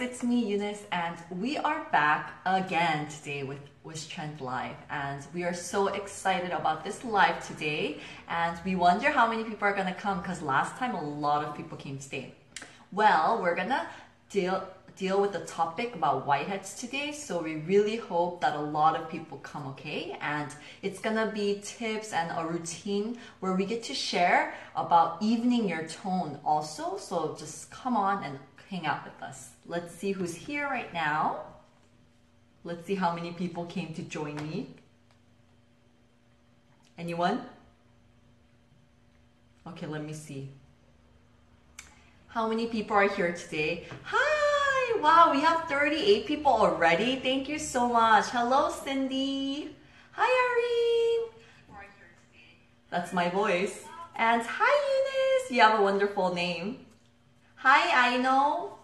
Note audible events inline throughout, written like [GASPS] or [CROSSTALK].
it's me Eunice and we are back again today with Wish Trend Live. And we are so excited about this live today. And we wonder how many people are gonna come because last time a lot of people came today. Well, we're gonna deal deal with the topic about whiteheads today. So we really hope that a lot of people come okay? And it's gonna be tips and a routine where we get to share about evening your tone also. So just come on and hang out with us. Let's see who's here right now. Let's see how many people came to join me. Anyone? Okay, let me see. How many people are here today? Hi! Wow, we have 38 people already. Thank you so much. Hello, Cindy. Hi, Irene. That's my voice. And hi, Eunice. You have a wonderful name. Hi, Aino.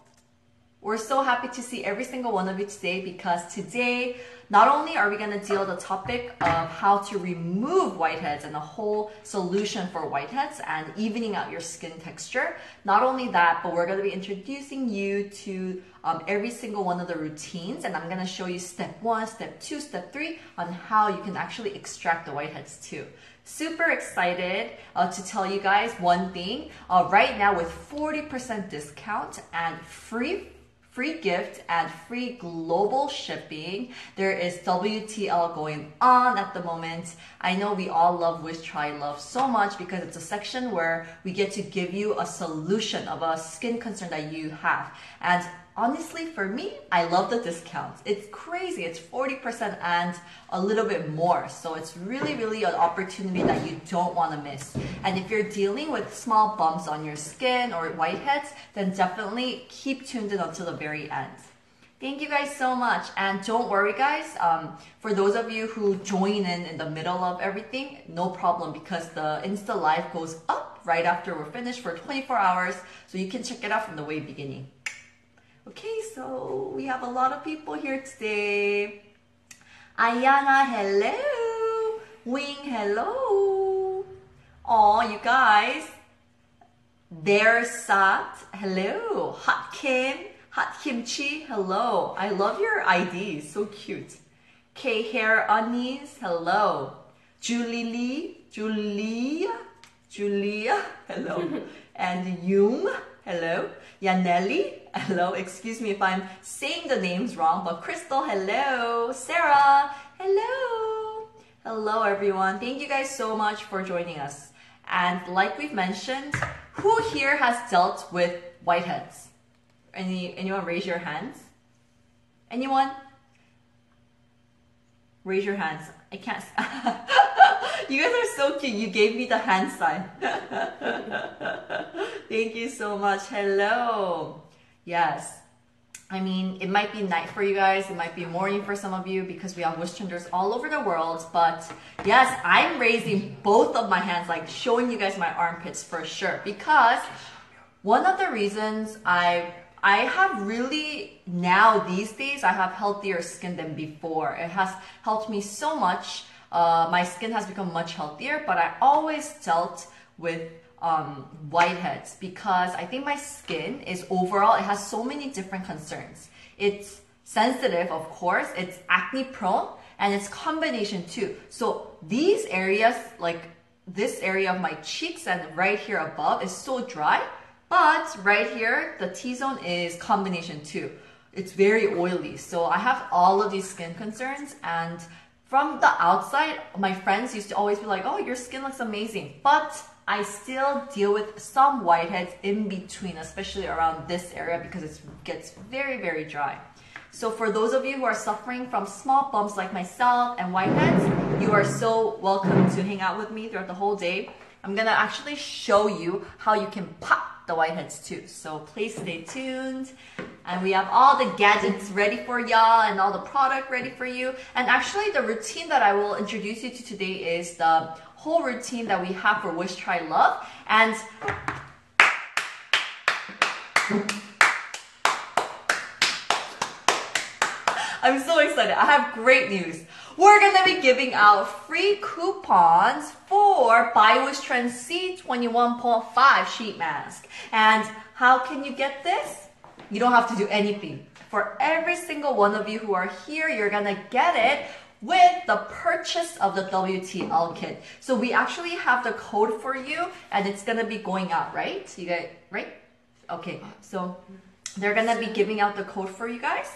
We're so happy to see every single one of you today because today, not only are we going to deal the topic of how to remove whiteheads and the whole solution for whiteheads and evening out your skin texture. Not only that, but we're going to be introducing you to um, every single one of the routines and I'm going to show you step one, step two, step three on how you can actually extract the whiteheads too super excited uh, to tell you guys one thing. Uh, right now with 40% discount and free free gift and free global shipping. There is WTL going on at the moment. I know we all love Wish Try Love so much because it's a section where we get to give you a solution of a skin concern that you have. And honestly, for me, I love the discounts. It's crazy. It's 40% and a little bit more. So it's really, really an opportunity that you don't want to miss. And if you're dealing with small bumps on your skin or whiteheads, then definitely keep tuned in until the very end. Thank you guys so much. And don't worry guys, um, for those of you who join in in the middle of everything, no problem because the Insta Live goes up right after we're finished for 24 hours. So you can check it out from the way beginning. Okay, so we have a lot of people here today. Ayana, hello. Wing, hello. Oh, you guys. There's Sat, hello. Hot Kim, Hot Kimchi, hello. I love your ID, so cute. K Hair Unis, hello. Julie Lee, Julia, Julia, hello. [LAUGHS] and Yung, hello. Yanelli, hello. Excuse me if I'm saying the names wrong, but Crystal, hello. Sarah, hello. Hello, everyone. Thank you guys so much for joining us. And like we've mentioned, who here has dealt with whiteheads? Any, anyone raise your hands? Anyone? Raise your hands. I can't. [LAUGHS] [LAUGHS] you guys are so cute. You gave me the hand sign. [LAUGHS] Thank you so much. Hello. Yes. I mean, it might be night for you guys. It might be morning for some of you because we have wish trenders all over the world. But yes, I'm raising both of my hands, like showing you guys my armpits for sure. Because one of the reasons I I have really now these days I have healthier skin than before. It has helped me so much. Uh, my skin has become much healthier, but I always dealt with um, whiteheads because I think my skin is overall it has so many different concerns. It's sensitive, of course. It's acne prone, and it's combination too. So these areas, like this area of my cheeks and right here above, is so dry but right here, the T-zone is combination too. It's very oily. So I have all of these skin concerns and from the outside, my friends used to always be like, oh, your skin looks amazing. But I still deal with some whiteheads in between, especially around this area because it gets very, very dry. So for those of you who are suffering from small bumps like myself and whiteheads, you are so welcome to hang out with me throughout the whole day. I'm gonna actually show you how you can pop the whiteheads too. So please stay tuned. And we have all the gadgets ready for y'all and all the product ready for you. And actually the routine that I will introduce you to today is the whole routine that we have for Wish Try Love. And I'm so excited. I have great news we're gonna be giving out free coupons for Wish Trend C21.5 sheet mask. And how can you get this? You don't have to do anything. For every single one of you who are here, you're gonna get it with the purchase of the WTL kit. So we actually have the code for you and it's gonna be going out, right? You get, right? Okay, so they're gonna be giving out the code for you guys.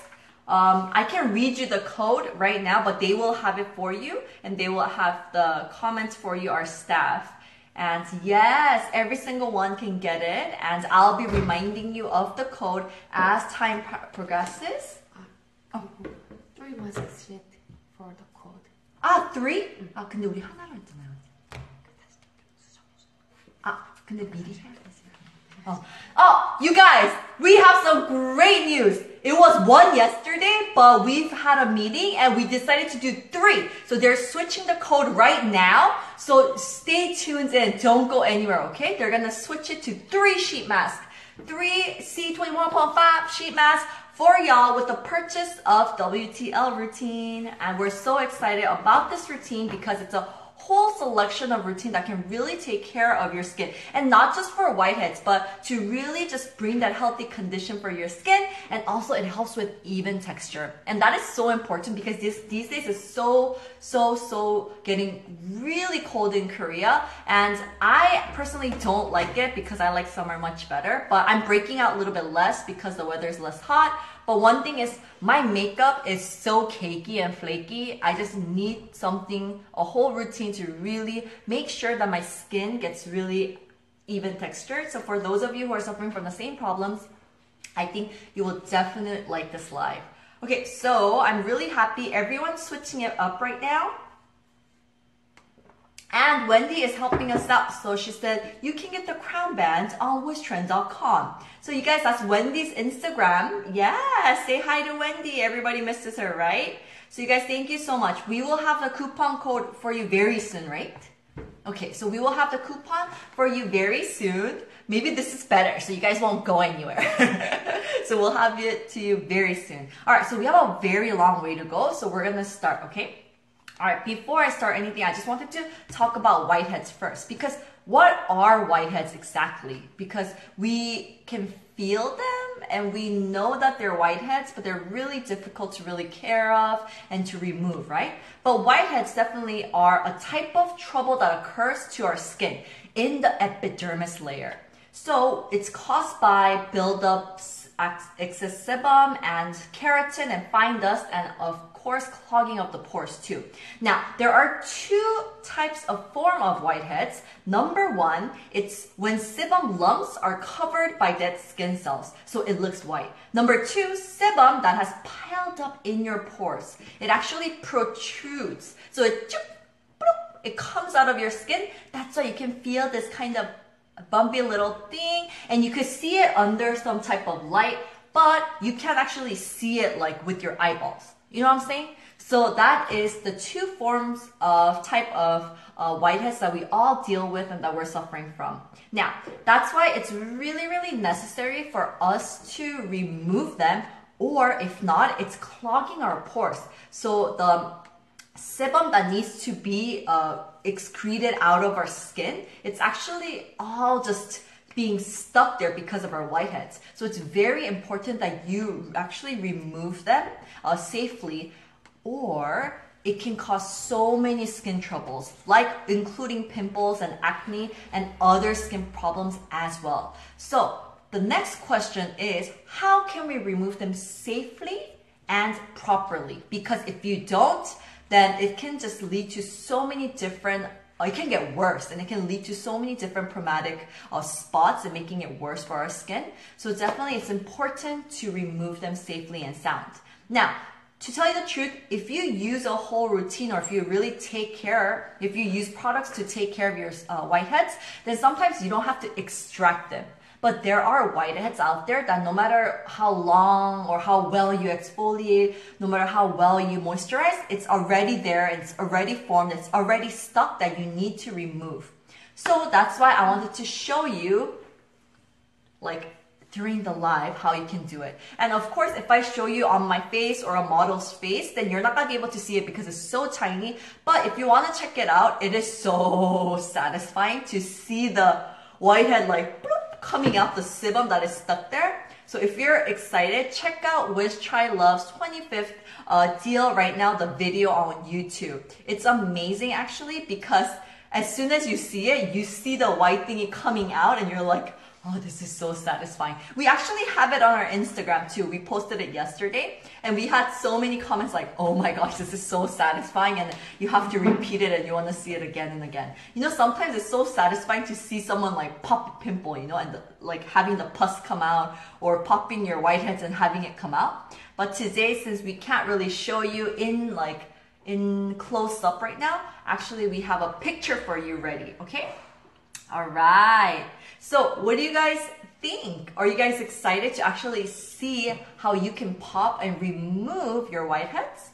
Um, I can read you the code right now, but they will have it for you and they will have the comments for you, our staff. And yes, every single one can get it. And I'll be reminding you of the code as time pro- progresses. 어, three was exit for the code. 아, three? 아, 근데 우리 하나로 했잖아요. 아, 근데 미리 해야 되지. Oh. oh, you guys, we have some great news. It was one yesterday, but we've had a meeting and we decided to do three. So they're switching the code right now. So stay tuned and don't go anywhere, okay? They're gonna switch it to three sheet masks. Three C21.5 sheet masks for y'all with the purchase of WTL routine. And we're so excited about this routine because it's a whole selection of routine that can really take care of your skin. And not just for whiteheads but to really just bring that healthy condition for your skin. And also it helps with even texture. And that is so important because this these days is so so so getting really cold in Korea. And I personally don't like it because I like summer much better. But I'm breaking out a little bit less because the weather is less hot but one thing is my makeup is so cakey and flaky. I just need something, a whole routine to really make sure that my skin gets really even textured. So for those of you who are suffering from the same problems, I think you will definitely like this live. Okay, so I'm really happy everyone's switching it up right now. And Wendy is helping us out. So she said, you can get the crown band on wishtrend.com. So you guys, that's Wendy's Instagram. Yeah, say hi to Wendy. Everybody misses her, right? So you guys, thank you so much. We will have the coupon code for you very soon, right? Okay, so we will have the coupon for you very soon. Maybe this is better, so you guys won't go anywhere. [LAUGHS] so we'll have it to you very soon. All right, so we have a very long way to go, so we're gonna start, okay? All right, before I start anything, I just wanted to talk about whiteheads first because what are whiteheads exactly? Because we can feel them and we know that they're whiteheads, but they're really difficult to really care of and to remove, right? But whiteheads definitely are a type of trouble that occurs to our skin in the epidermis layer. So it's caused by buildups, excess sebum and keratin and fine dust and of course clogging of the pores too. Now, there are two types of form of whiteheads. Number one, it's when sebum lumps are covered by dead skin cells, so it looks white. Number two, sebum that has piled up in your pores. It actually protrudes, so it it comes out of your skin. That's why you can feel this kind of bumpy little thing, and you could see it under some type of light, but you can't actually see it like with your eyeballs. You know what I'm saying? So that is the two forms of type of uh, whiteheads that we all deal with and that we're suffering from. Now, that's why it's really, really necessary for us to remove them or if not, it's clogging our pores. So the sebum that needs to be uh, excreted out of our skin, it's actually all just being stuck there because of our whiteheads. So it's very important that you actually remove them uh, safely or it can cause so many skin troubles, like including pimples and acne and other skin problems as well. So the next question is, how can we remove them safely and properly? Because if you don't, then it can just lead to so many different it can get worse and it can lead to so many different problematic uh, spots and making it worse for our skin. So definitely it's important to remove them safely and sound. Now, to tell you the truth, if you use a whole routine or if you really take care, if you use products to take care of your uh, whiteheads, then sometimes you don't have to extract them. But there are whiteheads out there that no matter how long or how well you exfoliate, no matter how well you moisturize, it's already there, it's already formed, it's already stuck that you need to remove. So that's why I wanted to show you like during the live how you can do it. And of course, if I show you on my face or a model's face, then you're not gonna be able to see it because it's so tiny. But if you wanna check it out, it is so [LAUGHS] satisfying to see the whitehead like bloop, coming out the sebum that is stuck there. So if you're excited, check out Wish Try Love's 25th uh, deal right now, the video on YouTube. It's amazing actually because as soon as you see it, you see the white thingy coming out and you're like, Oh, this is so satisfying. We actually have it on our Instagram too. We posted it yesterday and we had so many comments like, oh my gosh, this is so satisfying and you have to repeat it and you want to see it again and again. You know, sometimes it's so satisfying to see someone like pop a pimple, you know, and the, like having the pus come out or popping your whiteheads and having it come out. But today, since we can't really show you in like, in close up right now, actually we have a picture for you ready, okay? All right. So what do you guys think? Are you guys excited to actually see how you can pop and remove your whiteheads?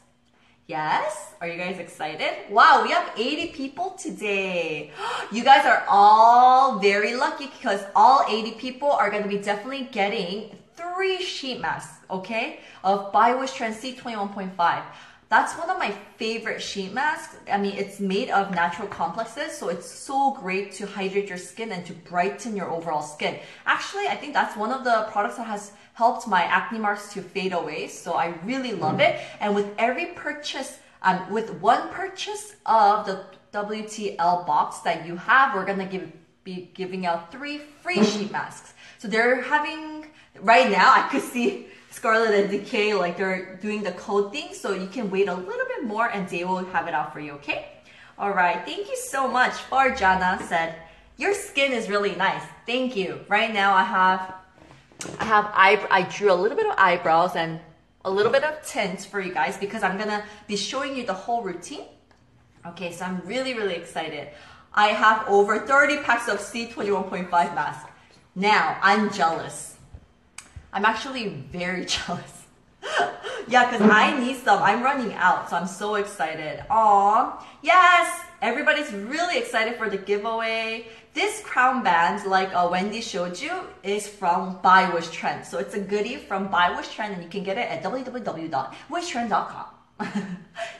Yes? Are you guys excited? Wow, we have 80 people today. [GASPS] You guys are all very lucky because all 80 people are going to be definitely getting three sheet masks, okay, of By Wish Trend C21.5. That's one of my favorite sheet masks. I mean, it's made of natural complexes, so it's so great to hydrate your skin and to brighten your overall skin. Actually, I think that's one of the products that has helped my acne marks to fade away, so I really love it. And with every purchase, um, with one purchase of the WTL box that you have, we're gonna give be giving out three free [LAUGHS] sheet masks. So they're having right now. I could see Scarlet and DK, like they're doing the code thing, so you can wait a little bit more and they will have it out for you, okay? All right, thank you so much. Farjana said, your skin is really nice. Thank you. Right now I have, I have, eye, I drew a little bit of eyebrows and a little bit of tint for you guys because I'm gonna be showing you the whole routine. Okay, so I'm really, really excited. I have over 30 packs of C21.5 mask. Now, I'm jealous. I'm actually very [LAUGHS] jealous. yeah, because I need some. I'm running out, so I'm so excited. Aw, yes! Everybody's really excited for the giveaway. This crown band, like uh, Wendy showed you, is from By Wish Trend. So it's a goodie from By Wish Trend, and you can get it at www.wishtrend.com. [LAUGHS]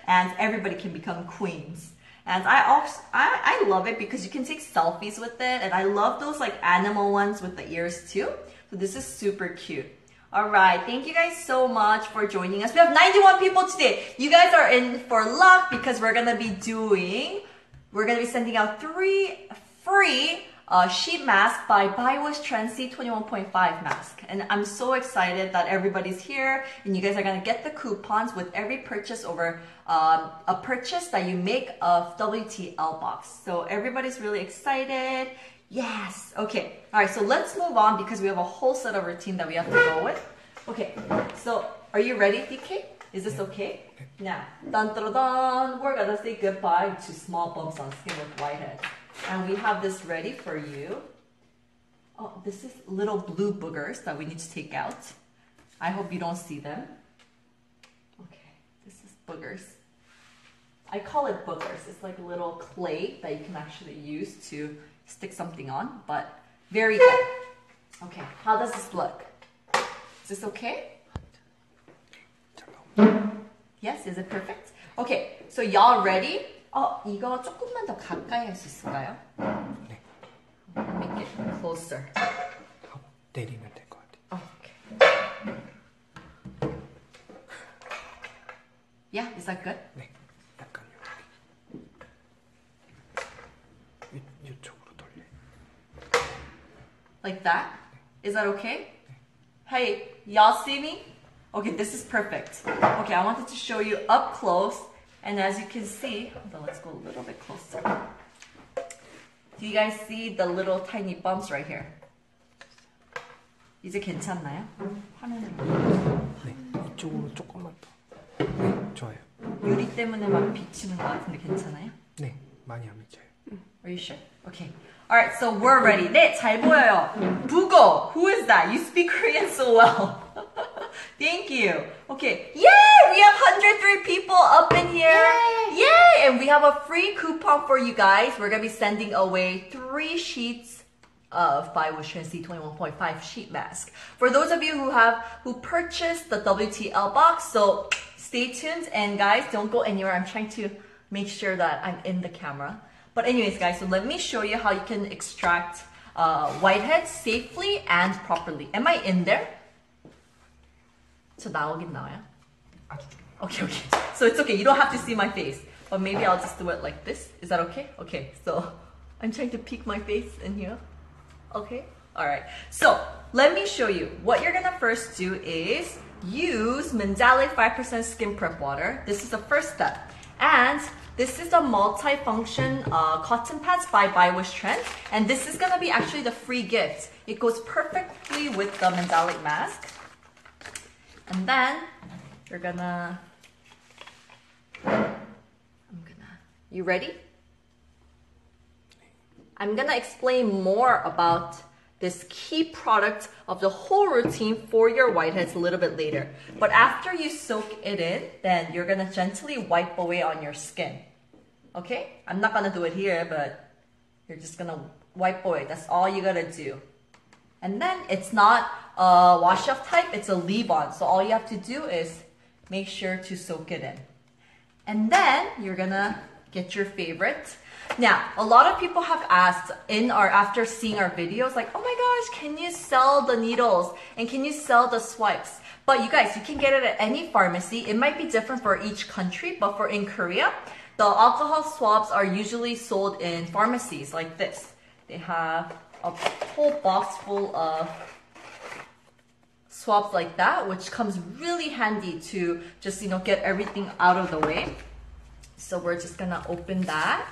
and everybody can become queens. And I also I, I love it because you can take selfies with it, and I love those like animal ones with the ears too. So this is super cute. All right, thank you guys so much for joining us. We have 91 people today. You guys are in for luck because we're gonna be doing, we're gonna be sending out three free uh, sheet mask by BioWish Trend C21.5 mask. And I'm so excited that everybody's here and you guys are gonna get the coupons with every purchase over um, a purchase that you make of WTL box. So everybody's really excited. Yes. Okay. All right. So let's move on because we have a whole set of routine that we have to go with. Okay. So are you ready, DK? Is this okay? Now, dun dun dun. We're gonna say goodbye to small bumps on skin with whitehead, and we have this ready for you. Oh, this is little blue boogers that we need to take out. I hope you don't see them. Okay, this is boogers. I call it boogers. It's like little clay that you can actually use to stick something on, but very good. Okay, how does this look? Is this okay? Yes, is it perfect? Okay, so y'all ready? 어, 이거 조금만 더 가까이 할 수 있을까요? 네. Make it closer. 하고 내리면 될 것 같아요. Okay. Yeah, is that good? 네. Like that? Is that okay? Hey, y'all see me? Okay, this is perfect. Okay, I wanted to show you up close. And as you can see, hold on, let's go a little bit closer. Do you guys see the little tiny bumps right here? 이제 괜찮나요? 화면으로. 네. 이쪽으로 조금만 더. 네. 좋아요. 유리 때문에 막 비치는 것 같은데 괜찮아요? 네. 많이 안 미쳐요. Are you sure? Okay. Alright, so we're ready. 네, 잘 보여요. 북어. Who is that? You speak Korean so well. [LAUGHS] Thank you. Okay. Yay! We have 103 people up in here. Yay! Yay! And we have a free coupon for you guys. We're going to be sending away three sheets of By Wish Trend C21.5 sheet mask. For those of you who have, who purchased the WTL box, so stay tuned and guys, don't go anywhere. I'm trying to make sure that I'm in the camera. But anyways guys, so let me show you how you can extract uh, whiteheads safely and properly. Am I in there? 저 나오긴 나와요? Okay, okay. So it's okay. You don't have to see my face. But maybe I'll just do it like this. Is that okay? Okay, so [LAUGHS] I'm trying to peek my face in here. Okay? Alright. So let me show you. What you're gonna first do is use Mandelic 5% Skin Prep Water. This is the first step. And this is the multi-function uh, cotton pads by By Wish Trend. And this is gonna be actually the free gift. It goes perfectly with the Mandelic mask. And then you're gonna I'm gonna. You ready? I'm gonna explain more about this key product of the whole routine for your whiteheads a little bit later. But after you soak it in, then you're gonna gently wipe away on your skin. Okay? I'm not gonna do it here, but you're just gonna wipe away. That's all you gotta do. And then it's not a wash off type, it's a leave on. So all you have to do is make sure to soak it in. And then you're gonna get your favorite. Now, a lot of people have asked in or after seeing our videos, like, oh my gosh, can you sell the needles and can you sell the swipes? But you guys, you can get it at any pharmacy. It might be different for each country, but for in Korea, the alcohol swabs are usually sold in pharmacies like this. They have a whole box full of swabs like that, which comes really handy to just, you know, get everything out of the way. So we're just gonna open that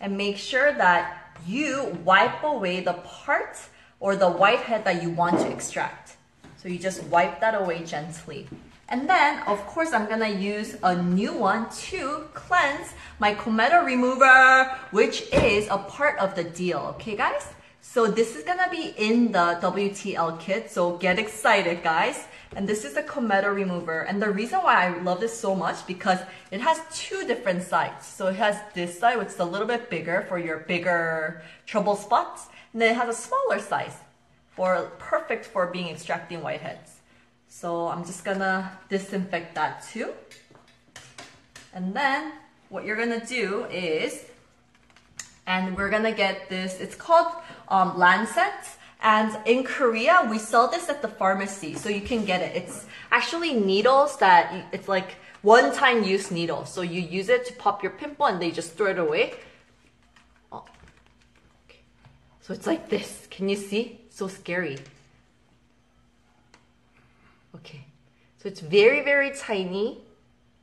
and make sure that you wipe away the part or the whitehead that you want to extract. So you just wipe that away gently. And then, of course, I'm gonna use a new one to cleanse my Comedo remover, which is a part of the deal, okay guys? So this is gonna be in the WTL kit, so get excited guys. And this is the Comedo remover. And the reason why I love this so much because it has two different sides. So it has this side, which is a little bit bigger for your bigger trouble spots. And then it has a smaller size for perfect for being extracting whiteheads. So I'm just gonna disinfect that too. And then what you're gonna do is, and we're gonna get this, it's called um, Lancet. And in Korea, we sell this at the pharmacy, so you can get it. It's actually needles that, it's like one-time use needles. So you use it to pop your pimple and they just throw it away. Oh. So it's like this. Can you see? So scary. Okay. So it's very, very tiny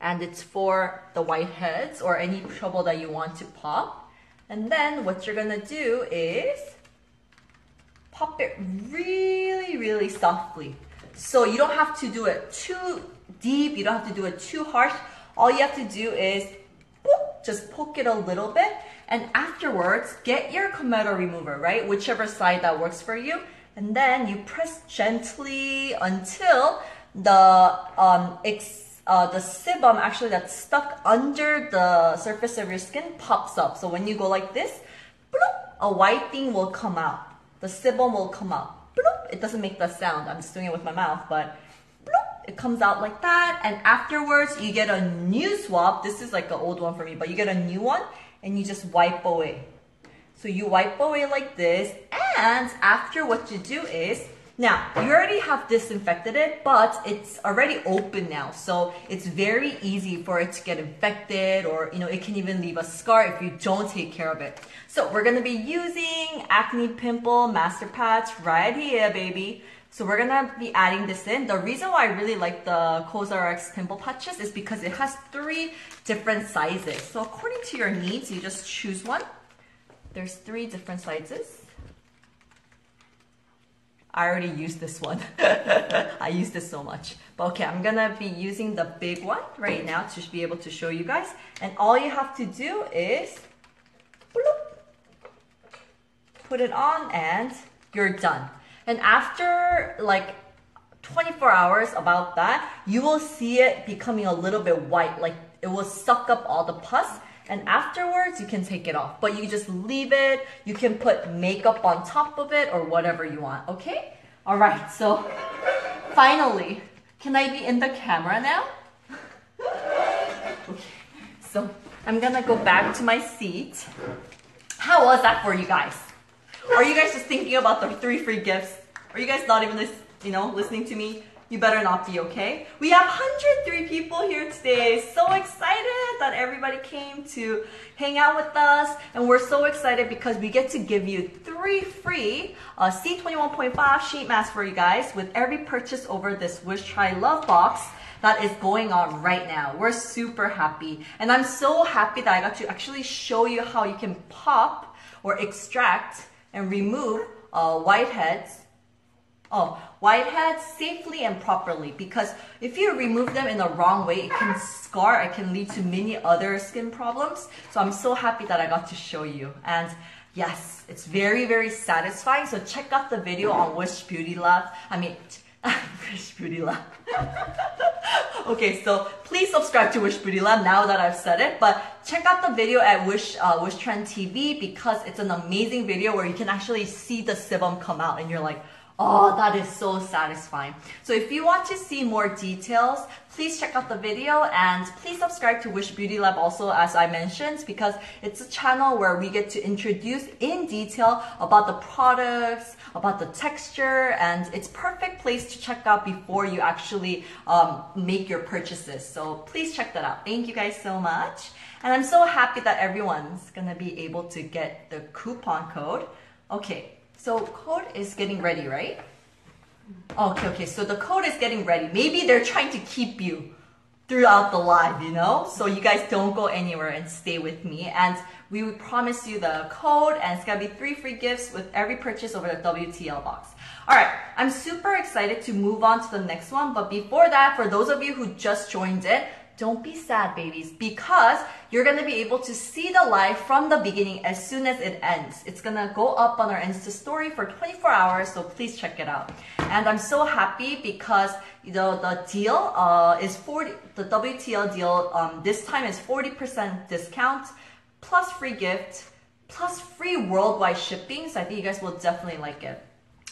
and it's for the whiteheads or any trouble that you want to pop. And then what you're gonna do is pop it really, really softly. So you don't have to do it too deep, you don't have to do it too harsh. All you have to do is boop, just poke it a little bit. And afterwards, get your Comedo remover, right? Whichever side that works for you. And then you press gently until the um, uh, the sebum actually that's stuck under the surface of your skin pops up. So when you go like this, bloop, a white thing will come out. The sebum will come out. Bloop. It doesn't make that sound. I'm just doing it with my mouth, but bloop, it comes out like that. And afterwards, you get a new swab. This is like an old one for me, but you get a new one and you just wipe away. So you wipe away like this, and after what you do is, now you already have disinfected it, but it's already open now. So it's very easy for it to get infected or, you know, it can even leave a scar if you don't take care of it. So we're gonna be using Acne Pimple Master Patch right here, baby. So we're gonna be adding this in. The reason why I really like the CosRX pimple patches is because it has three different sizes. So according to your needs, you just choose one. There's three different sizes. I already used this one. [LAUGHS] I use this so much. But okay, I'm gonna be using the big one right now to be able to show you guys. And all you have to do is bloop, put it on and you're done. And after like 24 hours about that, you will see it becoming a little bit white. Like it will suck up all the pus. And afterwards, you can take it off. But you just leave it. You can put makeup on top of it or whatever you want. Okay? All right. So finally, can I be in the camera now? [LAUGHS] okay. So I'm gonna go back to my seat. How was that for you guys? Are you guys just thinking about the three free gifts? Are you guys not even, you know, listening to me? You better not be, okay? We have 103 people here today. So excited that everybody came to hang out with us. And we're so excited because we get to give you three free uh, C21.5 sheet masks for you guys with every purchase over this Wish Try Love box that is going on right now. We're super happy. And I'm so happy that I got to actually show you how you can pop or extract and remove uh, whiteheads Oh, whiteheads safely and properly because if you remove them in the wrong way, it can scar, it can lead to many other skin problems. So I'm so happy that I got to show you. And yes, it's very, very satisfying. So check out the video on Wish Beauty Lab. I mean, [LAUGHS] Wish Beauty Lab. [LAUGHS] okay, so please subscribe to Wish Beauty Lab now that I've said it. But check out the video at Wish uh, Wish Trend TV because it's an amazing video where you can actually see the sebum come out, and you're like, Oh, that is so satisfying. So if you want to see more details, please check out the video and please subscribe to Wish Beauty Lab also as I mentioned because it's a channel where we get to introduce in detail about the products, about the texture and it's perfect place to check out before you actually um, make your purchases. So please check that out. Thank you guys so much. And I'm so happy that everyone's gonna be able to get the coupon code. Okay, so code is getting ready, right? Okay, okay, so the code is getting ready. Maybe they're trying to keep you throughout the live, you know? So you guys don't go anywhere and stay with me. And we will promise you the code and it's gonna be three free gifts with every purchase over the WTL box. All right, I'm super excited to move on to the next one. But before that, for those of you who just joined it, don't be sad, babies, because you're gonna be able to see the live from the beginning as soon as it ends. It's gonna go up on our Insta story for 24 hours, so please check it out. And I'm so happy because know the deal uh, is 40. The WTL deal um, this time is 40% discount plus free gift plus free worldwide shipping. So I think you guys will definitely like it.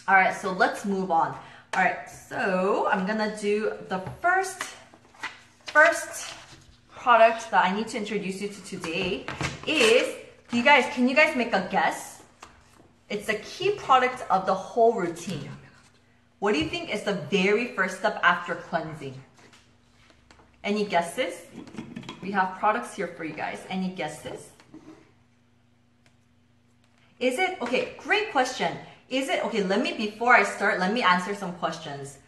All right, so let's move on. All right, so I'm gonna do the first first product that I need to introduce you to today is, you guys, can you guys make a guess? It's a key product of the whole routine. What do you think is the very first step after cleansing? Any guesses? We have products here for you guys. Any guesses? Is it, okay, great question. Is it, okay, let me, before I start, let me answer some questions.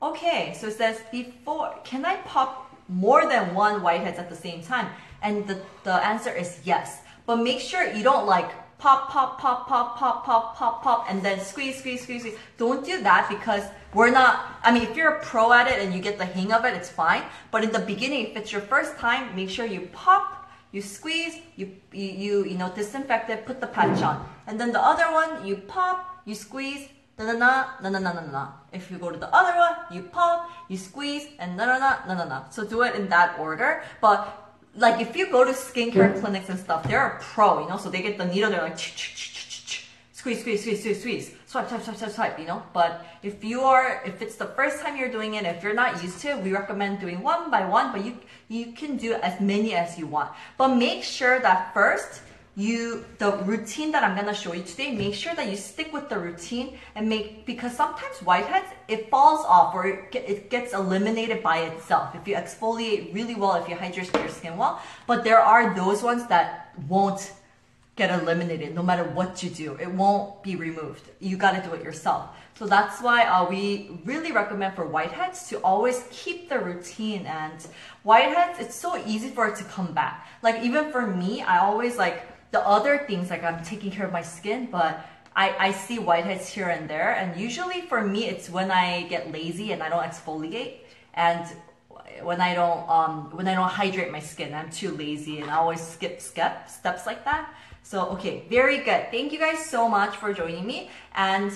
Okay, so it says before, can I pop more than one whiteheads at the same time? And the, the answer is yes. But make sure you don't like pop, pop, pop, pop, pop, pop, pop, pop, and then squeeze, squeeze, squeeze, squeeze. Don't do that because we're not, I mean, if you're a pro at it and you get the hang of it, it's fine. But in the beginning, if it's your first time, make sure you pop, you squeeze, you, you, you, you know, disinfect it, put the patch on. And then the other one, you pop, you squeeze, na na na na na na na na. If you go to the other one, you pop, you squeeze, and na na na na na na. So do it in that order. But like if you go to skincare clinics and stuff, they're a pro, you know. So they get the needle, they're like squeeze, squeeze, squeeze, squeeze, squeeze, swipe, swipe, swipe, swipe, swipe, you know. But if you are, if it's the first time you're doing it, if you're not used to it, we recommend doing one by one. But you you can do as many as you want. But make sure that first you the routine that I'm gonna show you today, make sure that you stick with the routine and make because sometimes whiteheads it falls off or it, gets eliminated by itself if you exfoliate really well, if you hydrate your skin well. But there are those ones that won't get eliminated no matter what you do. It won't be removed. You gotta do it yourself. So that's why uh, we really recommend for whiteheads to always keep the routine and whiteheads, it's so easy for it to come back. Like even for me, I always like the other things like I'm taking care of my skin, but I, I see whiteheads here and there. And usually for me, it's when I get lazy and I don't exfoliate and when I don't um, when I don't hydrate my skin. I'm too lazy and I always skip step, steps like that. So okay, very good. Thank you guys so much for joining me. And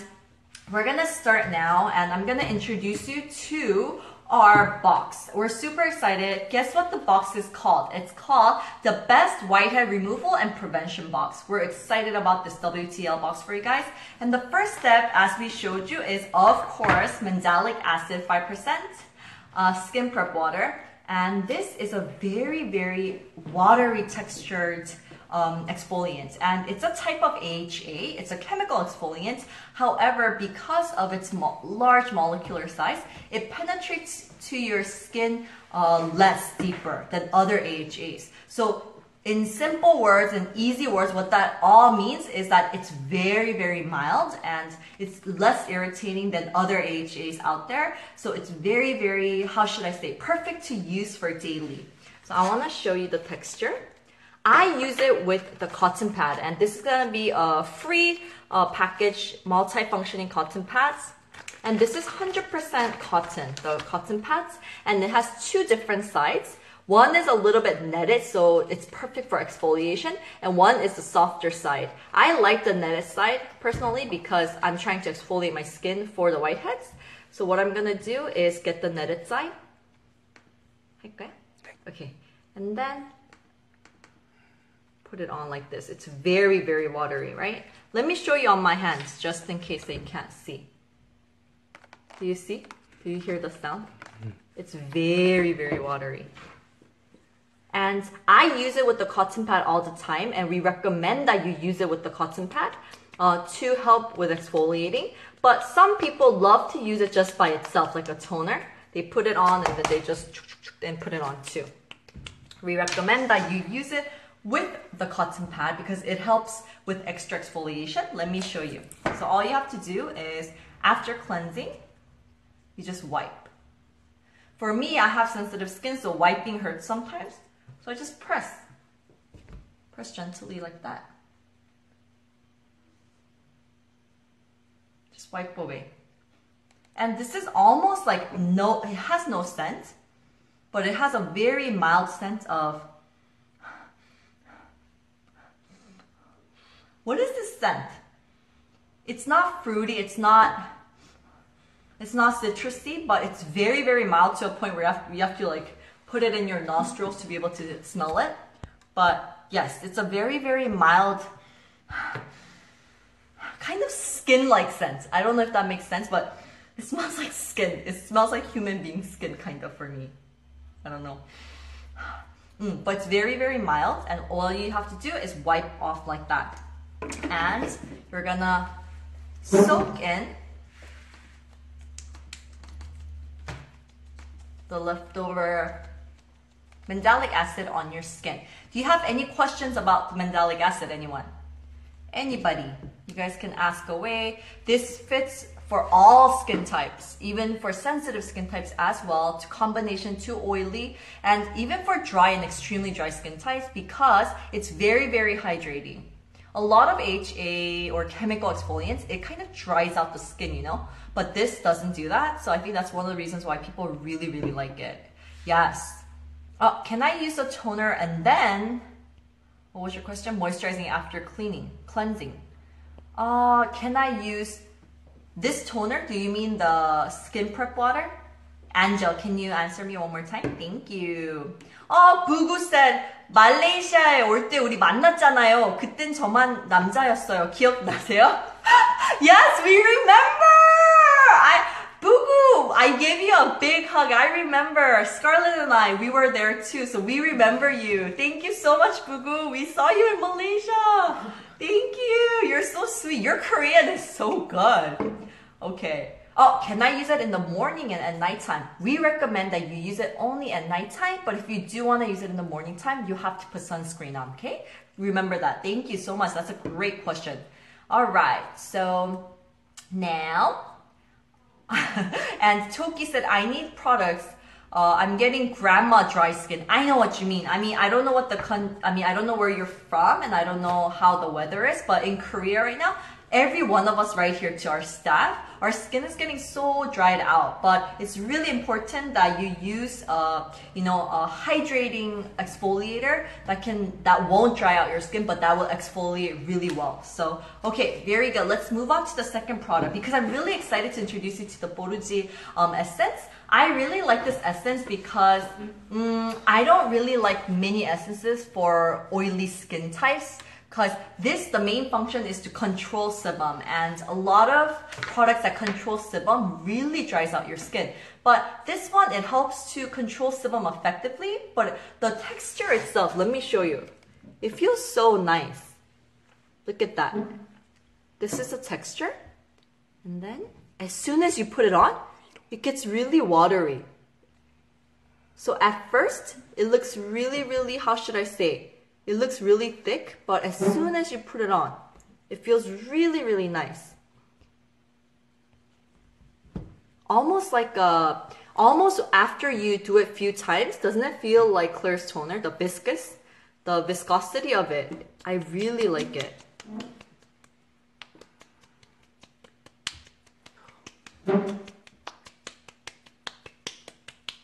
we're gonna start now and I'm gonna introduce you to our box. We're super excited. Guess what the box is called? It's called the Best Whitehead Removal and Prevention Box. We're excited about this WTL box for you guys. And the first step, as we showed you, is of course mandelic acid 5%, uh, skin prep water. And this is a very, very watery textured um, exfoliant, and it's a type of AHA. It's a chemical exfoliant. However, because of its mo- large molecular size, it penetrates to your skin uh, less deeper than other AHAs. So in simple words and easy words, what that all means is that it's very, very mild and it's less irritating than other AHAs out there. So it's very, very, how should I say, perfect to use for daily. So I want to show you the texture. I use it with the cotton pad and this is going to be a free uh, package multi-functioning cotton pads. And this is 100% cotton, the cotton pads, and it has two different sides. One is a little bit netted, so it's perfect for exfoliation, and one is the softer side. I like the netted side personally because I'm trying to exfoliate my skin for the whiteheads. So what I'm gonna do is get the netted side. Okay. Okay. And then put it on like this. It's very, very watery, right? Let me show you on my hands just in case they can't see. Do you see? Do you hear the sound? It's very, very watery. And I use it with the cotton pad all the time, and we recommend that you use it with the cotton pad uh, to help with exfoliating. But some people love to use it just by itself, like a toner. They put it on and then they just and put it on too. We recommend that you use it with the cotton pad because it helps with extra exfoliation. Let me show you. So all you have to do is after cleansing, you just wipe. For me, I have sensitive skin, so wiping hurts sometimes. So I just press. Press gently like that. Just wipe away. And this is almost like no, it has no scent, but it has a very mild scent of. What is this scent? It's not fruity, it's not. It's not citrusy, but it's very, very mild to a point where you have, you have to like put it in your nostrils to be able to smell it. But yes, it's a very, very mild, kind of skin like scent. I don't know if that makes sense, but it smells like skin. It smells like human being skin, kind of for me. I don't know. Mm, but it's very, very mild, and all you have to do is wipe off like that. And you're gonna soak in the leftover mandelic acid on your skin. Do you have any questions about mandelic acid, anyone? Anybody? You guys can ask away. This fits for all skin types, even for sensitive skin types as well, to combination too oily, and even for dry and extremely dry skin types because it's very, very hydrating. A lot of HA or chemical exfoliants, it kind of dries out the skin, you know? But this doesn't do that, so I think that's one of the reasons why people really, really like it. Yes. Oh, can I use a toner and then, what was your question? Moisturizing after cleaning, cleansing. Uh, can I use this toner? Do you mean the skin prep water? Angel, can you answer me one more time? Thank you. 어, 부구 said, 말레이시아에 올 때 우리 만났잖아요. 그땐 저만 남자였어요. 기억나세요? [LAUGHS] yes, we remember! I, Bugu, I gave you a big hug. I remember. Scarlett and I, we were there too, so we remember you. Thank you so much, Bugu. We saw you in Malaysia. Thank you. You're so sweet. Your Korean is so good. Okay. Oh, can I use it in the morning and at nighttime? We recommend that you use it only at nighttime, but if you do want to use it in the morning time, you have to put sunscreen on, okay? Remember that. Thank you so much. That's a great question. All right. So now [LAUGHS] and Toki said, I need products. Uh, I'm getting grandma dry skin. I know what you mean. I mean, I don't know what the con- I mean, I don't know where you're from, and I don't know how the weather is. But in Korea right now, every one of us right here to our staff, our skin is getting so dried out. But it's really important that you use, uh, you know, a hydrating exfoliator that can that won't dry out your skin, but that will exfoliate really well. So, okay, very good. Let's move on to the second product because I'm really excited to introduce you to the Poruji um, essence. I really like this essence because mm, I don't really like many essences for oily skin types because this the main function is to control sebum and a lot of products that control sebum really dries out your skin but this one it helps to control sebum effectively but the texture itself let me show you It feels so nice. Look at that. This is the texture. And then as soon as you put it on, it gets really watery. So at first, it looks really, really, how should I say? It looks really thick, but as mm-hmm. soon as you put it on, it feels really, really nice. Almost like a, almost after you do it a few times, doesn't it feel like Klairs toner, the viscous, the viscosity of it? I really like it.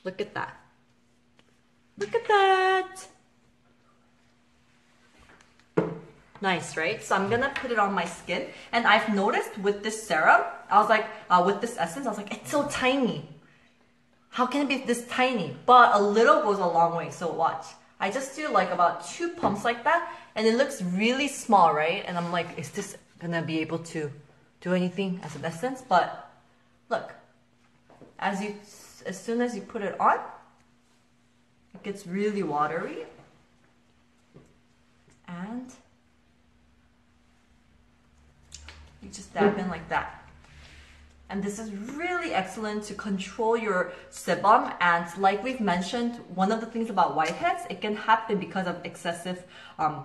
Look at that. Look at that. Nice, right? So I'm gonna put it on my skin. And I've noticed with this serum, I was like, uh, with this essence, I was like, it's so tiny. How can it be this tiny? But a little goes a long way, so watch. I just do like about two pumps like that, and it looks really small, right? And I'm like, is this gonna be able to do anything as an essence? But look, as you, as soon as you put it on, it gets really watery. And you just dab in like that. And this is really excellent to control your sebum. And like we've mentioned, one of the things about whiteheads, it can happen because of excessive um,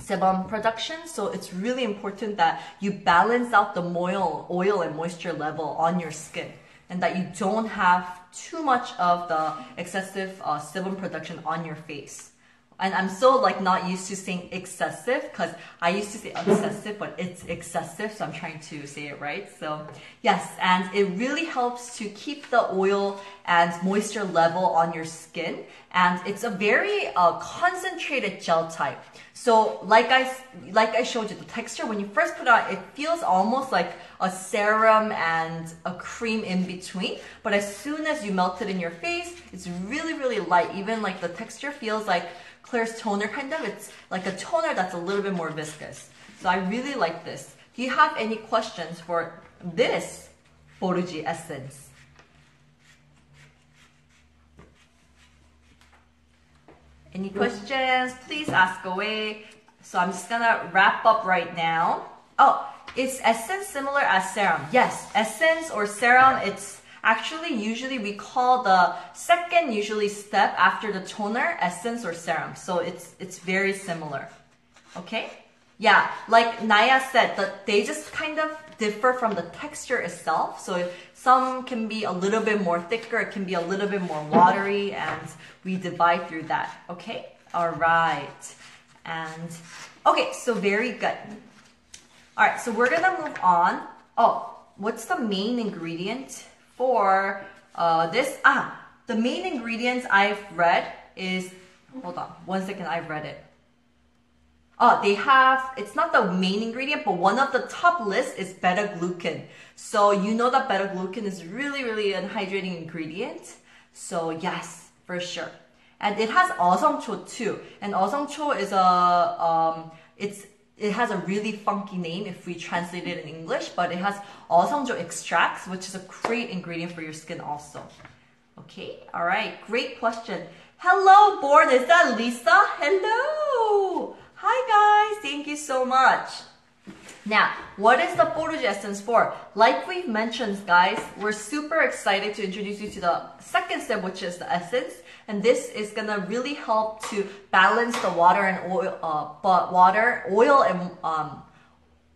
sebum production. So it's really important that you balance out the oil, oil and moisture level on your skin and that you don't have too much of the excessive uh, sebum production on your face. And I'm so like not used to saying excessive because I used to say obsessive, but it's excessive, so I'm trying to say it right. So yes, and it really helps to keep the oil and moisture level on your skin, and it's a very uh, concentrated gel type. So like I like I showed you the texture when you first put it on, it feels almost like a serum and a cream in between. But as soon as you melt it in your face, it's really really light. Even like the texture feels like Klairs toner kind of. It's like a toner that's a little bit more viscous. So I really like this. Do you have any questions for this Poruji essence? Any questions? Please ask away. So I'm just gonna wrap up right now. Oh, is essence similar as serum? Yes, essence or serum, it's actually usually we call the second usually step after the toner essence or serum. So it's it's very similar. Okay? Yeah, like Naya said, that they just kind of differ from the texture itself. So some can be a little bit more thicker, it can be a little bit more watery, and we divide through that. Okay? All right. And okay, so very good. All right, so we're gonna move on. Oh, what's the main ingredient for uh, this? Ah, the main ingredients I've read is, hold on, one second, I've read it. Oh, they have, it's not the main ingredient, but one of the top lists is beta glucan. So you know that beta glucan is really, really an hydrating ingredient. So yes, for sure. And it has osongcho too. And osongcho is a, um, it's it has a really funky name if we translate it in English, but it has osongjo extracts, which is a great ingredient for your skin also. Okay, all right, great question. Hello, Born, is that Lisa? Hello. Hi guys, thank you so much. Now, what is the Poruji essence for? Like we've mentioned, guys, we're super excited to introduce you to the second step, which is the essence. And this is gonna really help to balance the water and oil, uh, but water, oil and um,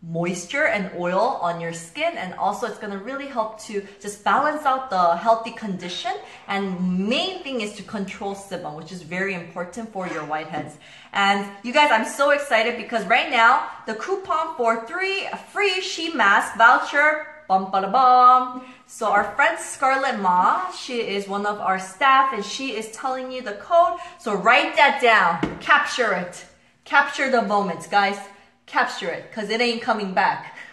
moisture and oil on your skin. And also it's going to really help to just balance out the healthy condition. And main thing is to control sebum which is very important for your whiteheads. And you guys i'm so excited because right now the coupon for three free sheet mask voucher bum ba bum so our friend scarlett ma she is one of our staff and she is telling you the code so write that down capture it capture the moments guys capture it because it ain't coming back. [LAUGHS]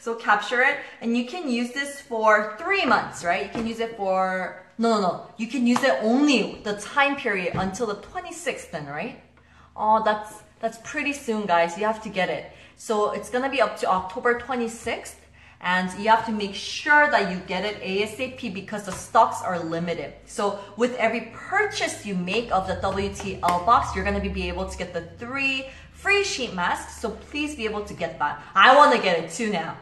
So capture it and you can use this for three months, right? You can use it for, no, no, no. You can use it only the time period until the 26th then, right? Oh, that's, that's pretty soon guys. You have to get it. So it's gonna be up to October 26th And you have to make sure that you get it ASAP because the stocks are limited. So with every purchase you make of the WTL box, you're gonna be able to get the three free sheet masks. So please be able to get that. I wanna get it too now.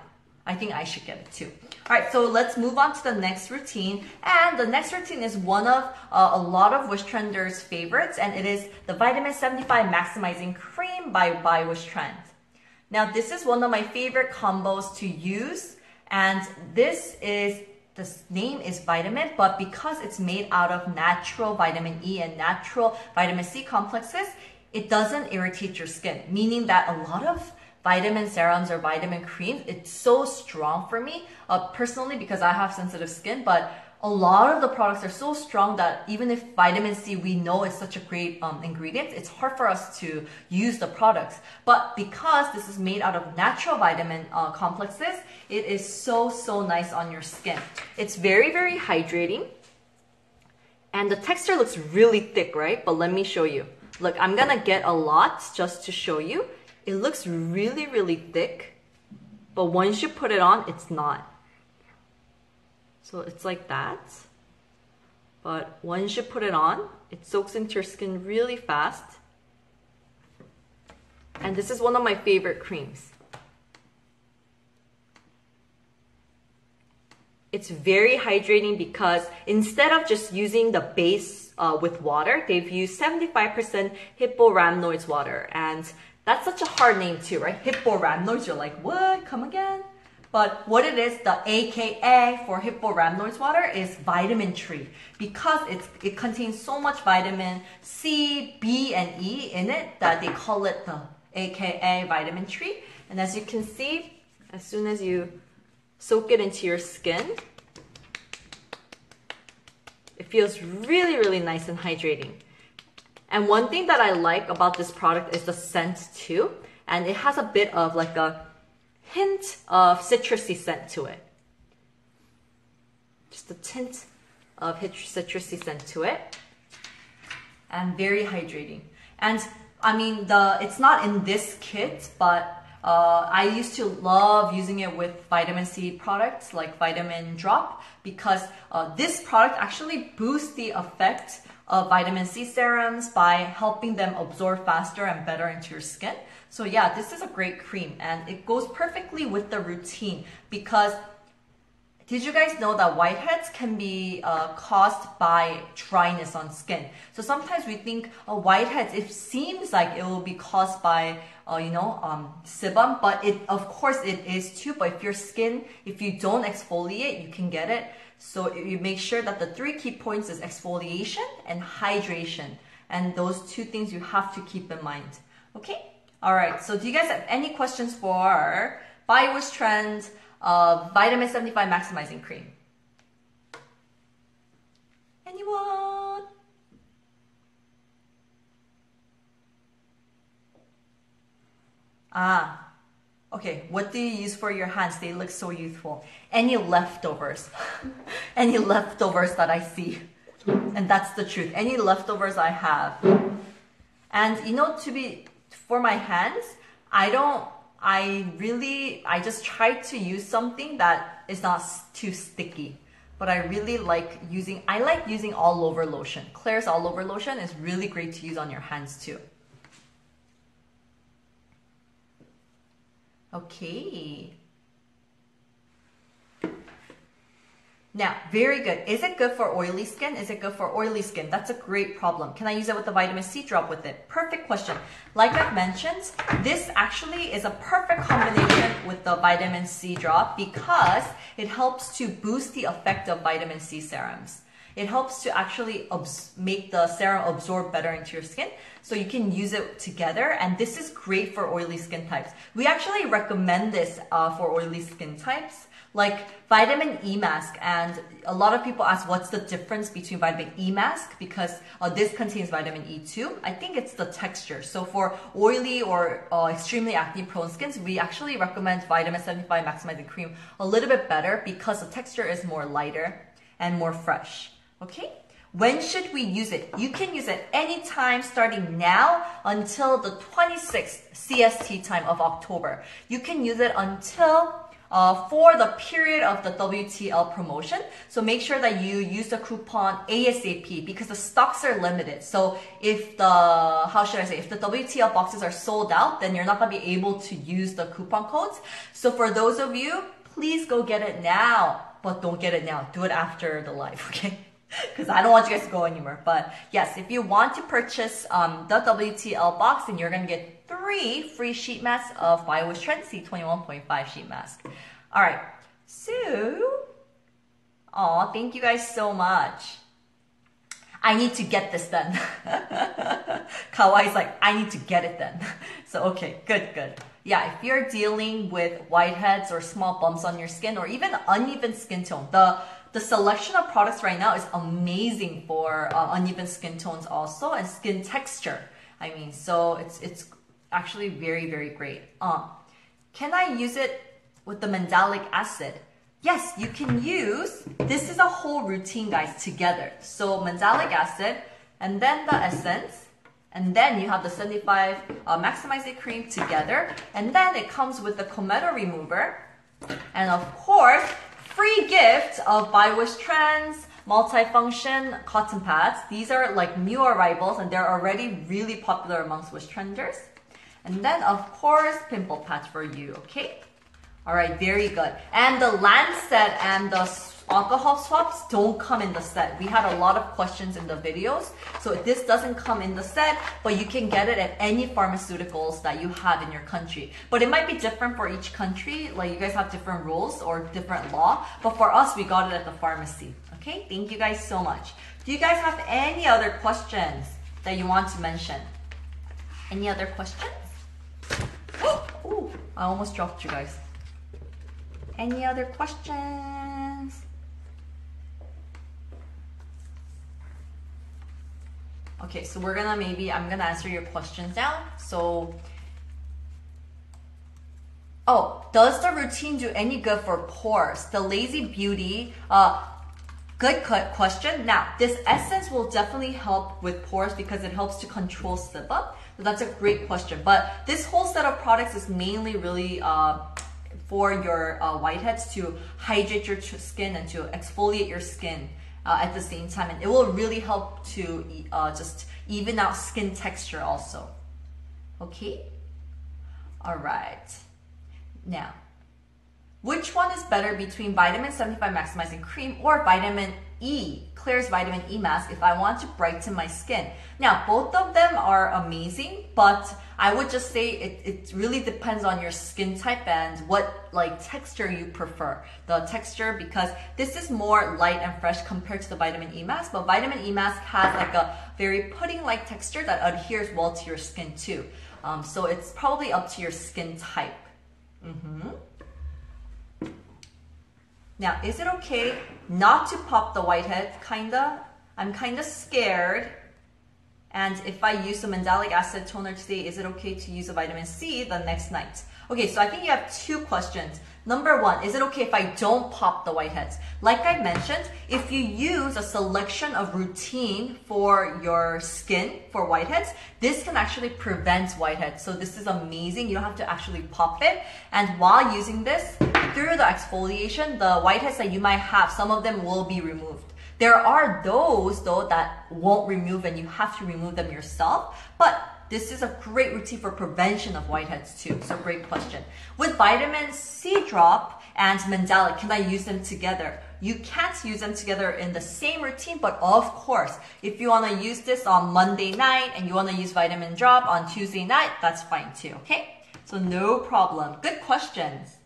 I think I should get it too. All right, so let's move on to the next routine. And the next routine is one of uh, a lot of Wish Trenders' favorites, and it is the Vitamin 75 Maximizing Cream by, by Wish Trend. Now, this is one of my favorite combos to use, and this is the name is vitamin, but because it's made out of natural vitamin E and natural vitamin C complexes, it doesn't irritate your skin, meaning that a lot of vitamin serums or vitamin creams, it's so strong for me uh, personally because I have sensitive skin, but a lot of the products are so strong that even if vitamin C we know it's such a great um, ingredient, it's hard for us to use the products. But because this is made out of natural vitamin uh, complexes, it is so, so nice on your skin. It's very, very hydrating. And the texture looks really thick, right? But let me show you. Look, I'm gonna get a lot just to show you. It looks really, really thick, but once you put it on, it's not. So it's like that. But once you put it on, it soaks into your skin really fast. And this is one of my favorite creams. It's very hydrating because instead of just using the base uh, with water, they've used 75% hipporhamnoids water. And that's such a hard name too, right? Hipporhamnoids, you're like, what? Come again? But what it is, the AKA for hipporhamnoids water is vitamin tree because it's, it contains so much vitamin C, B, and E in it that they call it the AKA vitamin tree. And as you can see, as soon as you soak it into your skin, it feels really, really nice and hydrating. And one thing that I like about this product is the scent too. And it has a bit of like a hint of citrusy scent to it. Just a tint of citrusy scent to it. And very hydrating. And I mean, the it's not in this kit, but uh, I used to love using it with vitamin C products like Vitamin Drop because uh, this product actually boosts the effect of vitamin C serums by helping them absorb faster and better into your skin. So yeah, this is a great cream and it goes perfectly with the routine because did you guys know that whiteheads can be uh, caused by dryness on skin? So sometimes we think oh, whiteheads, it seems like it will be caused by, uh, you know, um, sebum, but it, of course it is too. But if your skin, if you don't exfoliate, you can get it. So you make sure that the three key points is exfoliation and hydration. And those two things you have to keep in mind. Okay? All right. So do you guys have any questions for By Wish Trend uh, Vitamin 75 Maximizing Cream? Anyone? Ah, Okay, what do you use for your hands? They look so youthful. Any leftovers? [LAUGHS] Any leftovers that I see? And that's the truth. Any leftovers I have. And you know, to be, for my hands, I don't, I really, I just try to use something that is not too sticky. But I really like using, I like using all over lotion. Klairs all over lotion is really great to use on your hands too. Okay. Now, very good. Is it good for oily skin? Is it good for oily skin? That's a great problem. Can I use it with the vitamin C drop with it? Perfect question. Like I've mentioned, this actually is a perfect combination with the vitamin C drop because it helps to boost the effect of vitamin C serums. It helps to actually make the serum absorb better into your skin. So you can use it together. And this is great for oily skin types. We actually recommend this uh, for oily skin types like vitamin E mask. And a lot of people ask what's the difference between vitamin E mask because uh, this contains vitamin E too. I think it's the texture. So for oily or uh, extremely acne prone skins, we actually recommend vitamin 75 maximizing cream a little bit better because the texture is more lighter and more fresh. Okay? When should we use it? You can use it anytime starting now until the 26th CST time of October. You can use it until uh, for the period of the WTL promotion. So make sure that you use the coupon ASAP because the stocks are limited. So if the, how should I say, if the WTL boxes are sold out, then you're not going to be able to use the coupon codes. So for those of you, please go get it now. But don't get it now. Do it after the live, [LAUGHS] okay? Because I don't want you guys to go anywhere. But yes, if you want to purchase um, the WTL box, then you're going to get three free sheet masks of By Wish Trend C21.5 sheet mask. All right. So, aw, thank you guys so much. I need to get this done. [LAUGHS] Kawaii's like, I need to get it done. [LAUGHS] So, okay, good, good. Yeah, if you're dealing with whiteheads or small bumps on your skin or even uneven skin tone, the the selection of products right now is amazing for uh, uneven skin tones also and skin texture. I mean, so it's it's actually very very great. Um, can I use it with the mandelic acid? Yes, you can use. This is a whole routine, guys, together. So mandelic acid, and then the essence, and then you have the 75 uh, Maximize It cream together, and then it comes with the Comedo remover, and of course, free gift of By Wish Trends multifunction cotton pads. These are like new arrivals, and they're already really popular amongst wish trenders. And then, of course, pimple patch for you, okay? All right, very good. And the Lancet and the alcohol swabs don't come in the set. We had a lot of questions in the videos. So this doesn't come in the set, but you can get it at any pharmaceuticals that you have in your country. But it might be different for each country. Like you guys have different rules or different law. But for us, we got it at the pharmacy. Okay, thank you guys so much. Do you guys have any other questions that you want to mention? Any other questions? [GASPS] Ooh, I almost dropped you guys. Any other questions? Okay, so we're gonna maybe, I'm gonna answer your questions now. So, oh, does the routine do any good for pores? The Lazy Beauty, uh, good question. Now, this essence will definitely help with pores because it helps to control sebum. So that's a great question. But this whole set of products is mainly really uh, for your uh, whiteheads to hydrate your skin and to exfoliate your skin uh, at the same time. And it will really help to uh, just even out skin texture also. Okay? All right. Now, which one is better between vitamin 75 maximizing cream or vitamin E, Klairs vitamin E mask if I want to brighten my skin? Now, both of them are amazing, but I would just say it, it really depends on your skin type and what like texture you prefer. The texture because this is more light and fresh compared to the vitamin E mask, but vitamin E mask has like a very pudding-like texture that adheres well to your skin too. Um, so it's probably up to your skin type. Mm-hmm. Now, is it okay not to pop the whitehead? Kinda. I'm kinda scared and if I use the mandelic acid toner today, is it okay to use a vitamin C the next night? Okay, so I think you have two questions. Number one, is it okay if I don't pop the whiteheads? Like I mentioned, if you use a selection of routine for your skin for whiteheads, this can actually prevent whiteheads. So this is amazing. You don't have to actually pop it. And while using this, through the exfoliation, the whiteheads that you might have, some of them will be removed. There are those though that won't remove and you have to remove them yourself, but this is a great routine for prevention of whiteheads too. So great question. With vitamin C drop and Mandelic, can I use them together? You can't use them together in the same routine, but of course, if you want to use this on Monday night and you want to use vitamin drop on Tuesday night, that's fine too, okay? So no problem. Good questions.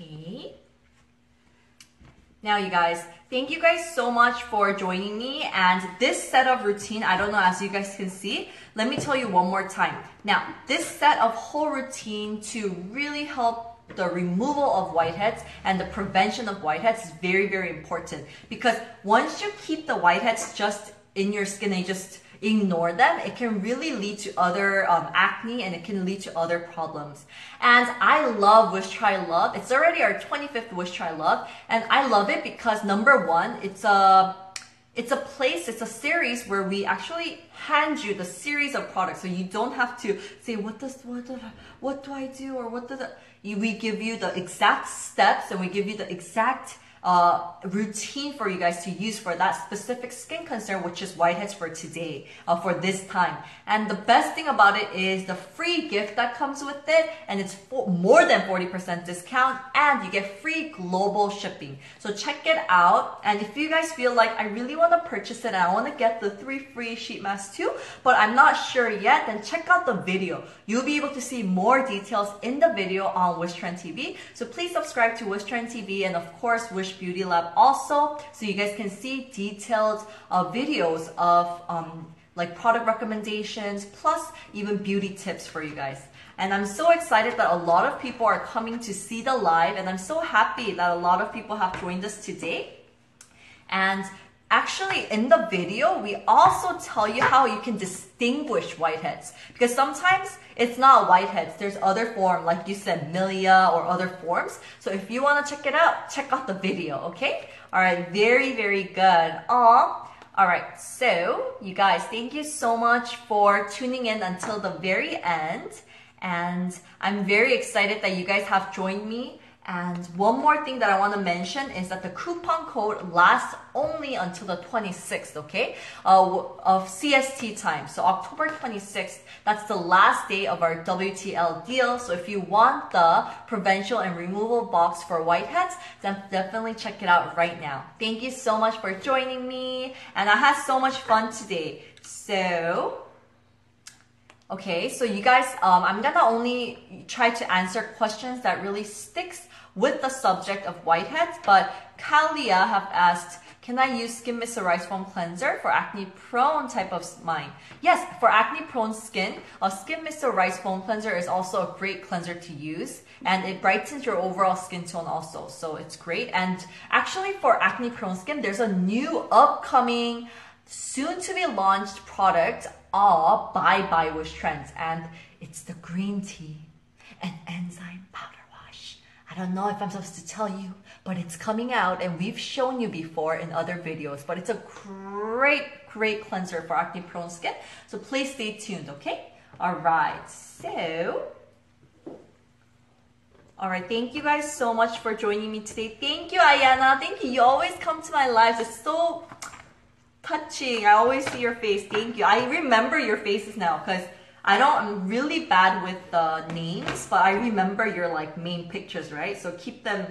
Okay. Now you guys, thank you guys so much for joining me and this set of routine, I don't know as you guys can see, let me tell you one more time. Now, this set of whole routine to really help the removal of whiteheads and the prevention of whiteheads is very, very important because once you keep the whiteheads just in your skin they just ignore them, it can really lead to other um, acne and it can lead to other problems. And I love Wish Try Love. It's already our 25th Wish Try Love. And I love it because number one, it's a it's a place, it's a series where we actually hand you the series of products. So you don't have to say, what does, what do, I, what do I do? Or what does, we give you the exact steps and we give you the exact uh, routine for you guys to use for that specific skin concern, which is whiteheads for today, uh, for this time. And the best thing about it is the free gift that comes with it, and it's more than 40% discount, and you get free global shipping. So check it out. And if you guys feel like I really want to purchase it and I want to get the three free sheet masks too, but I'm not sure yet, then check out the video. You'll be able to see more details in the video on Wish Trend TV. So please subscribe to Wish Trend TV and of course Wish Beauty Lab also, so you guys can see detailed uh, videos of um, like product recommendations, plus even beauty tips for you guys. And I'm so excited that a lot of people are coming to see the live, and I'm so happy that a lot of people have joined us today. And actually, in the video, we also tell you how you can distinguish whiteheads because sometimes it's not whiteheads. There's other form, like you said, milia or other forms. So if you want to check it out, check out the video, okay? All right, very, very good. Aw. All right, so you guys, thank you so much for tuning in until the very end. And I'm very excited that you guys have joined me and one more thing that I want to mention is that the coupon code lasts only until the 26th, okay, uh, of CST time. So October 26th, that's the last day of our WTL deal. So if you want the prevention and removal box for whiteheads, then definitely check it out right now. Thank you so much for joining me. And I had so much fun today. So Okay, so you guys, um, I'm gonna only try to answer questions that really sticks with the subject of whiteheads, but Kalia have asked, can I use Skinmiso Rice Foam Cleanser for acne prone type of mine? Yes, for acne prone skin, a Skinmiso Rice Foam Cleanser is also a great cleanser to use and it brightens your overall skin tone also. So it's great. And actually for acne prone skin, there's a new upcoming soon to be launched product all by Wish Trends and it's the green tea and enzyme powder wash. I don't know if I'm supposed to tell you, but it's coming out and we've shown you before in other videos, but it's a great, great cleanser for acne prone skin. So please stay tuned, okay? All right, so all right, thank you guys so much for joining me today. Thank you, Ayana. Thank you. You always come to my lives. It's so touching. I always see your face. Thank you. I remember your faces now because I don't, I'm really bad with the names, but I remember your like main pictures, right? So keep them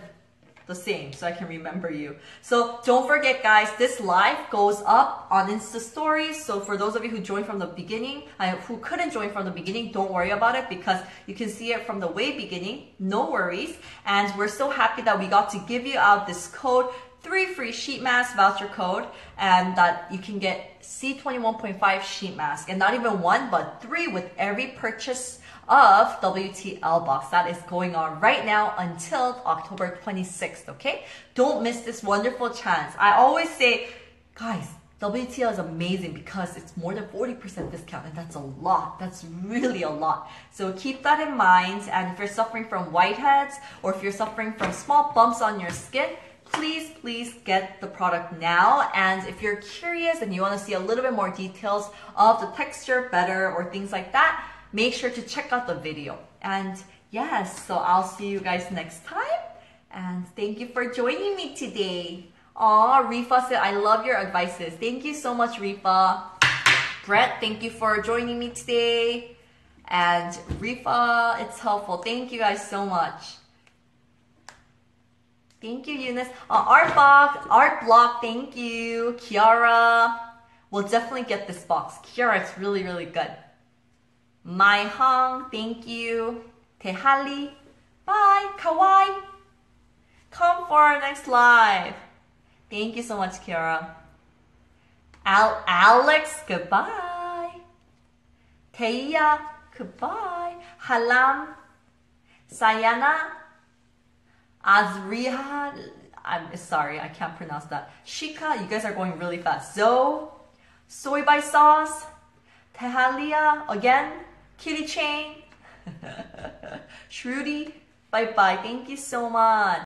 the same so I can remember you. So don't forget guys, this live goes up on Insta stories. So for those of you who joined from the beginning, who couldn't join from the beginning, don't worry about it because you can see it from the way beginning. No worries. And we're so happy that we got to give you out this code three free sheet mask voucher code and that you can get C21.5 sheet mask. And not even one but three with every purchase of WTL box. That is going on right now until October 26th okay? Don't miss this wonderful chance. I always say guys WTL is amazing because it's more than 40% discount and that's a lot. That's really a lot. So keep that in mind. And if you're suffering from whiteheads or if you're suffering from small bumps on your skin, please, please get the product now. And if you're curious and you want to see a little bit more details of the texture better or things like that, make sure to check out the video. And yes, so I'll see you guys next time. And thank you for joining me today. Aw, Rifa said, I love your advices. Thank you so much, Rifa. Brett, thank you for joining me today. And Rifa, it's helpful. Thank you guys so much. Thank you, Eunice. Uh, art box, art block, thank you. Kiara. We'll definitely get this box. Kiara, it's really, really good. Mai Hong, thank you. Tehali, bye. Kawaii. Come for our next live. Thank you so much, Kiara. Al Alex, goodbye. Teia, goodbye. Halam, Sayana, Azriha, I'm sorry, I can't pronounce that. Shika, you guys are going really fast. Zoe, soy by sauce, Tehalia, again, Kitty Chain, [LAUGHS] Shruti, bye bye. Thank you so much.